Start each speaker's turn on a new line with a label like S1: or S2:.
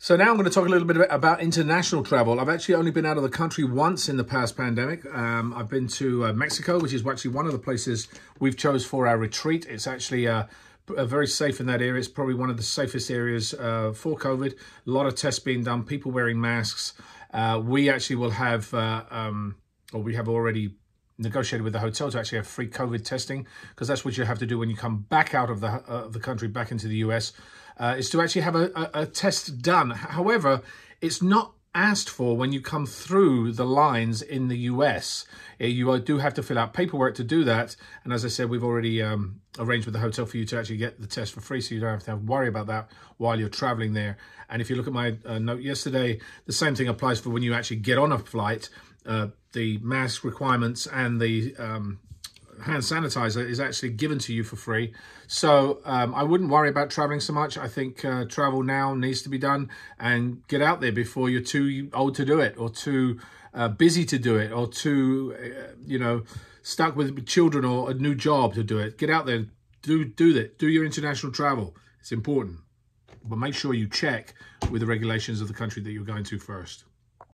S1: So now I'm going to talk a little bit about international travel. I've actually only been out of the country once in the past pandemic. Um, I've been to uh, Mexico, which is actually one of the places we've chose for our retreat. It's actually uh, very safe in that area. It's probably one of the safest areas uh, for COVID. A lot of tests being done, people wearing masks. Uh, we actually will have, uh, um, or we have already negotiated with the hotel to actually have free COVID testing because that's what you have to do when you come back out of the, uh, the country, back into the US uh, is to actually have a, a, a test done. However, it's not asked for when you come through the lines in the US. Uh, you do have to fill out paperwork to do that. And as I said, we've already um, arranged with the hotel for you to actually get the test for free, so you don't have to worry about that while you're traveling there. And if you look at my uh, note yesterday, the same thing applies for when you actually get on a flight. Uh, the mask requirements and the um, hand sanitizer is actually given to you for free. So um, I wouldn't worry about traveling so much. I think uh, travel now needs to be done and get out there before you're too old to do it or too uh, busy to do it or too, uh, you know, stuck with children or a new job to do it. Get out there, do, do that. Do your international travel. It's important. But make sure you check with the regulations of the country that you're going to first.